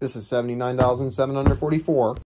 This is 79,744.